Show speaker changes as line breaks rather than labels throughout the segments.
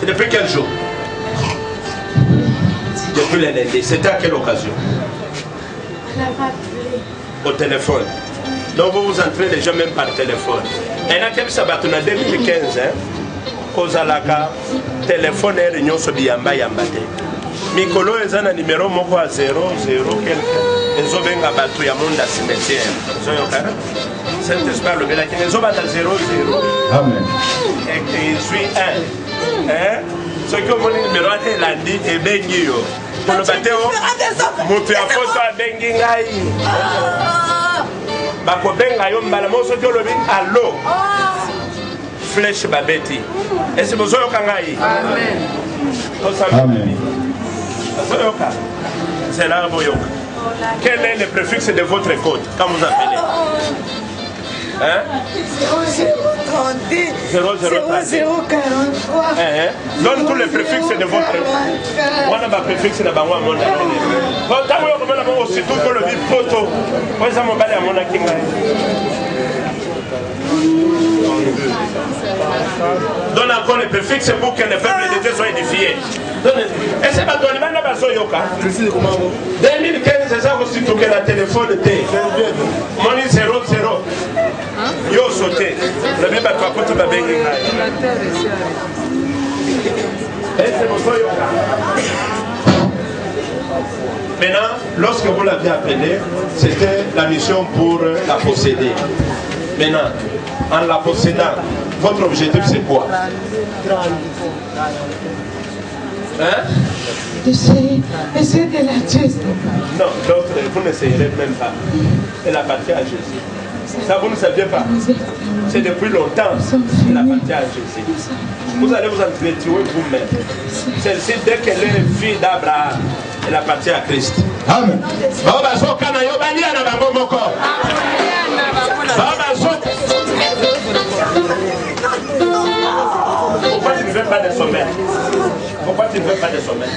C'est depuis quel jour Depuis le lundi. C'était à quelle occasion Au téléphone. Donc vous vous entrez déjà même par téléphone. Et là, comme ça, en 2015, hein, kozalaka telefone ere nyonso biyamba yamba te. Mikolo eza na nimero moko ya 00 quelque. Ezobenga bato ya monde ya cimetière. Ozoyoka saint esprit alobelaki ezobanda 00 ezwi 1 soki omoni nimero wana elandi ebengi yo. Koloba te moto ya poto abengi ngai. Bakobenga yo mbala moko soki olobi alo flèche babeti. Esi bozoyoka ngai? Bozoyoka. Nzela boyoka. Quel est le préfixe de votre code quand vous appelez Hein?
030 0043
Donne tous les préfixes de votre wana bapréfixe na bango amonda ntango yo komona bango surtout kolobi poto po eza mobali amonaki ngai donne encore les préfixes pour que le peuple de Dieu soit édifié. Est-ce que bato libanda bazoyoka 2015 eza kosituke na telefone te moni 00 yoso te lobi bato akoti babengi ngai ese bozoyoka Maintenant, lorsque vous l'avez appelé, c'était la mission pour la posséder. Maintenant, en la possédant, votre objectif c'est quoi? Hein?
Essayer de la tuer.
Non, l'autre, vous n'essayerez même pas. Elle appartient à Jésus. Ça, vous ne saviez pas. C'est depuis longtemps qu'elle appartient à Jésus. Vous allez vous entretuer vous-même. Celle-ci, dès qu'elle est fille d'Abraham, elle appartient à Christ.
Amen.
Pourquoi tu ne veux pas de sommeil Pourquoi tu ne veux pas de sommeil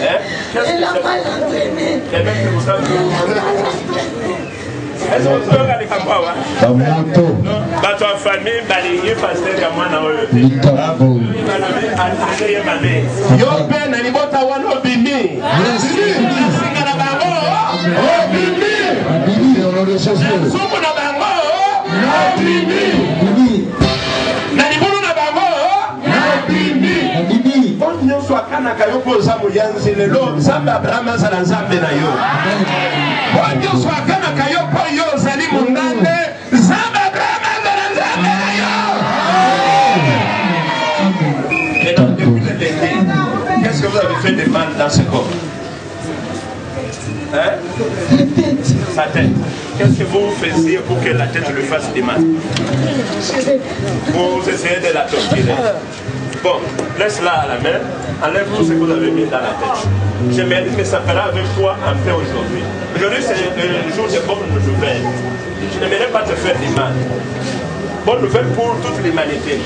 Hein? Qu'est-ce que c'est?
Bamoto
bato ya famille balingi paster ya mwana oyo. Yo mpe na libota wana obimi. Singa na bango obimi. Suku na bango obimi. Na libulu na bango obimi. Mpo nyonso akanaka yo mpo oza moyanzi lelo nzambe abrahama azala nzambe na yo. Mpo nyonso akanaka qu'est-ce que vous avez fait de mal dans ce corps Hein? Sa tête. Qu'est-ce que vous faisiez pour que la tête lui fasse du mal Vous essayez de la torturer. Bon, laisse-la à la main. Enlève tout ce que vous avez mis dans la tête. Je me dis que ça fera avec toi un peu aujourd'hui. Aujourd'hui, c'est le jour de bonne nouvelle. Je n'aimerais pas te faire du mal. Bonne nouvelle pour toute l'humanité.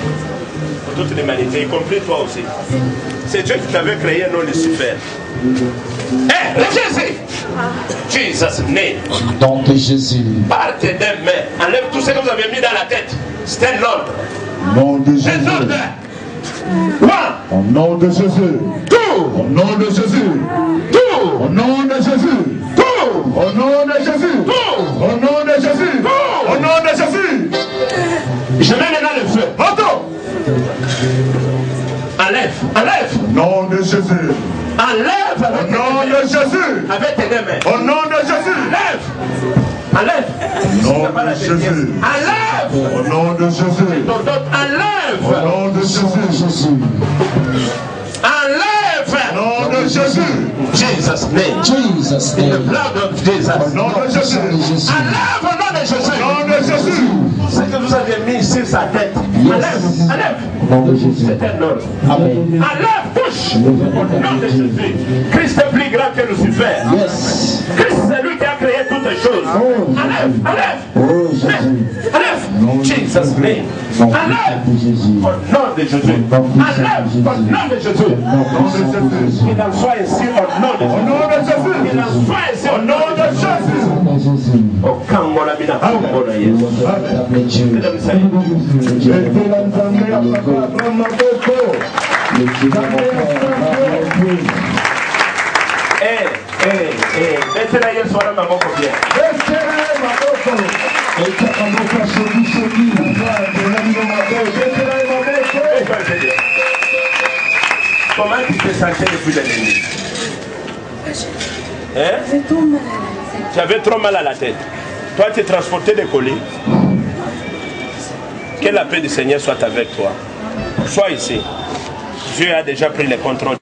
Pour toute l'humanité, y compris toi aussi. C'est Dieu qui t'avait créé, non Lucifer. Hé, le Jésus Jesus name.
de Jésus
Par tes deux mains, enlève tout ce que vous avez mis dans la tête. C'est un ordre.
au nom de Jésus au nom de Jésus
two,
au nom de Jésus
two,
au nom de
Je mets maintenant le feu. Moto. Enlève, enlève,
au nom de Jésus
enlève
au
avec
nom de. Jésus
Avec tes deux mains.
au nom de Jésus
Enlève. Enlève.
au nom de Jésus
Enlève.
au nom de Jésus
autre,
au
enlève.
nom de Jésus
Enlève.
Au de Jésus
Jesus name.
Jesus
In the
name.
blood of
au
Jesus.
nom de Jésus.
Enlève au nom de
au
Jésus.
nom de Jésus
Ce que vous avez mis sur sa tête. Enlève. Enlève.
Au.
C'est un ordre.
Amen.
Enlève, touche. Au nom de Jésus. Christ est plus grand que Lucifer.
Yes.
Christ, c'est lui qui a créé toutes les choses. Enlève, enlève.
Oh Jésus.
Jesus name. Enlève.
de Jésus.
Au nom de Jésus. Enlève. Au nom de Jésus. Qu'il en soit ainsi au nom de Jésus. Qu'il en soit ainsi au nom de Jésus. Mesdames et messieurs. Eh, eh, eh. Yesu wana maboko.
Eta maboko.
Eh. Comment tu te sentais depuis le début Hein?
Mal à la tête.
Tu avais trop mal à la tête. Toi, tu es transporté de colis. Que la paix du Seigneur soit avec toi. Sois ici. Dieu a déjà pris le contrôle.